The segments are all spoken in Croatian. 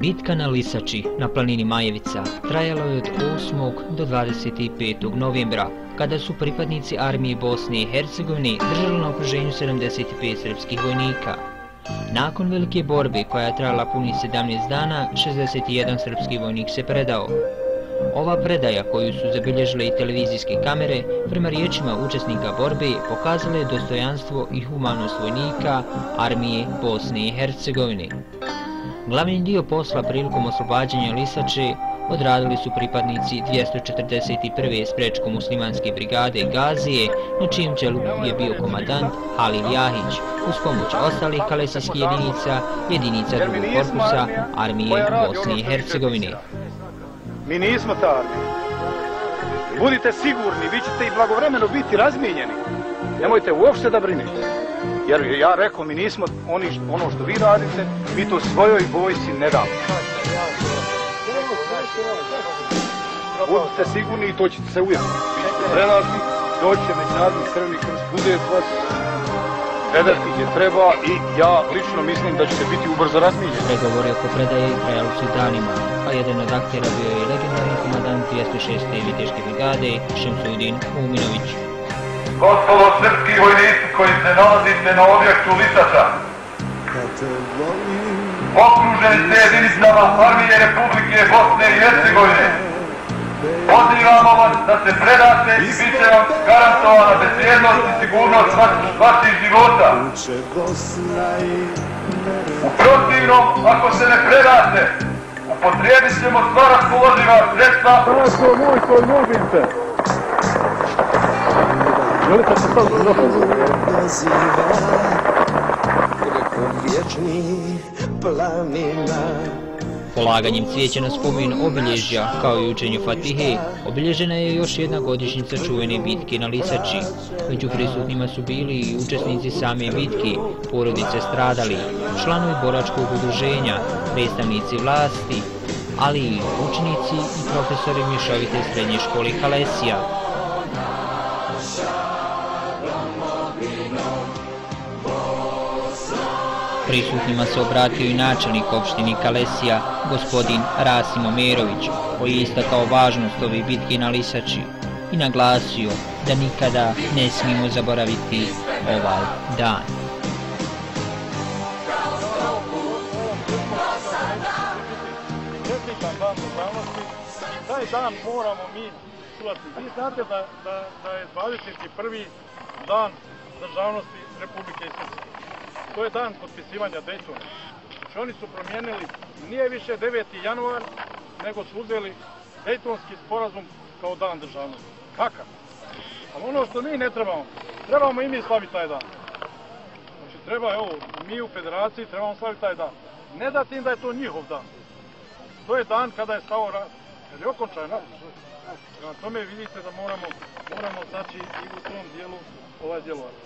Bitka na Lisači na planini Majevica trajala je od 8. do 25. novembra, kada su pripadnici armije Bosne i Hercegovine držali na okruženju 75 srpskih vojnika. Nakon velike borbe koja je trajala puni 17 dana, 61 srpski vojnik se predao. Ova predaja koju su zabilježile i televizijske kamere, prema riječima učesnika borbe, pokazala je dostojanstvo i humanost vojnika armije Bosne i Hercegovine. Glavni dio posla prilikom oslobađanja Lisače odradili su pripadnici 241. sprečko-muslimanske brigade Gazije, na čijem čelu je bio komadant Halil Jahić, uz pomoć ostalih kalesijskih jedinica, jedinica drugog korpusa armije Bosne i Hercegovine. Mi nismo ta armija. Budite sigurni, vi ćete i blagovremeno biti razmijenjeni. Nemojte uopšte da brinete. Jer ja rekao, mi nismo oni, ono što vi radite, mi to svojoj vojsi ne damo. Budite sigurni i to ćete se uvjeriti. Vi ćete prelazni, doći će međunarodni crveni krst, bude vas, predati je treba i ja lično mislim da ćete biti ubrzo razmijenjeni. Pregovori oko predaje trajali su danima, a jedan od aktera bio je legendarni komadant 206. viteške brigade Šemsudin Uminović. Gospodo srpski vojnici koji se nalazite na objektu Lisača, okruženi ste jedinicama armije Republike Bosne i Hercegovine, pozivamo vas da se predate i bit će vam garantovana bezjednost i sigurnost vaših života. U protivnom, ako se ne predate, upotrijebit ćemo sva raspoloživa sredstva. Hrvatsko vojsko, ljubim te! Želite se sad Polaganjem cvijeća na spomen obilježja, kao i učenju Fatihe, obilježena je još jedna godišnjica čuvene bitke na Lisači. Među prisutnima su bili i učesnici same bitke, porodice stradali, članovi boračkog udruženja, predstavnici vlasti, ali i učenici i profesori mješovite srednje škole Halesija, Prisutnima se obratio i načelnik opštini Kalesija, gospodin Rasim Omerović, koji je istakao važnost ove bitke na Lisači i naglasio da nikada ne smijemo zaboraviti ovaj dan. taj dan moramo mi. Vi znate da je 21. dan državnosti Republike Srpske. To je dan potpisivanja Daytona. Znači oni su promijenili, nije više 9. januar, nego su uzeli Daytonski sporazum kao dan državnosti. Kakav? Ali ono što mi ne trebamo, trebamo i mi slaviti taj dan. Znači treba, evo, mi u federaciji trebamo slaviti taj dan. Ne dati im da je to njihov dan. To je dan kada je stao rat, kad je okončan rat. Prema tome vidite da moramo, moramo znači i u tom dijelu ovaj djelovati.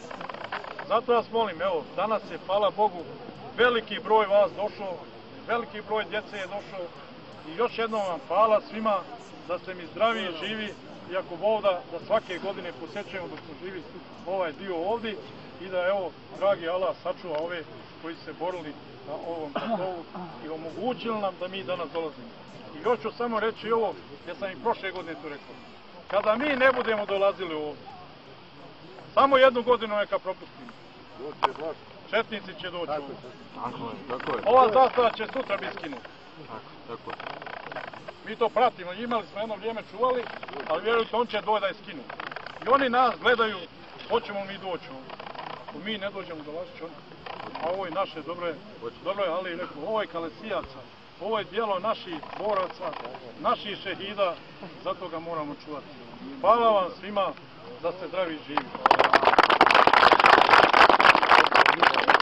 Zato vas molim, evo, danas je, hvala Bogu, veliki broj vas došao, veliki broj djece je došao i još jednom vam hvala svima da ste mi zdravi i živi i ako da svake godine posjećujemo dok smo živi ovaj dio ovdje i da evo, dragi Allah, sačuva ove koji se borili na ovom platovu i omogućili nam da mi danas dolazimo. I još ću samo reći ovo, jer sam i prošle godine to rekao. Kada mi ne budemo dolazili ovdje, samo jednu godinu neka propustimo. Četnici će doći ovdje. Ova zastava će sutra biti skinuta. Mi to pratimo, imali smo jedno vrijeme čuvali, ali vjerujte, on će doći da je skinu. I oni nas gledaju, hoćemo mi doći. Ako mi ne dođemo, dolazit će oni. A ovo je naše, dobro je, dobro je, ali rekao, ovo je kalesijaca, ovo je dijelo naših boraca, naših šehida, zato ga moramo čuvati. Hvala vam svima da ste zdravi i živi. Thank you.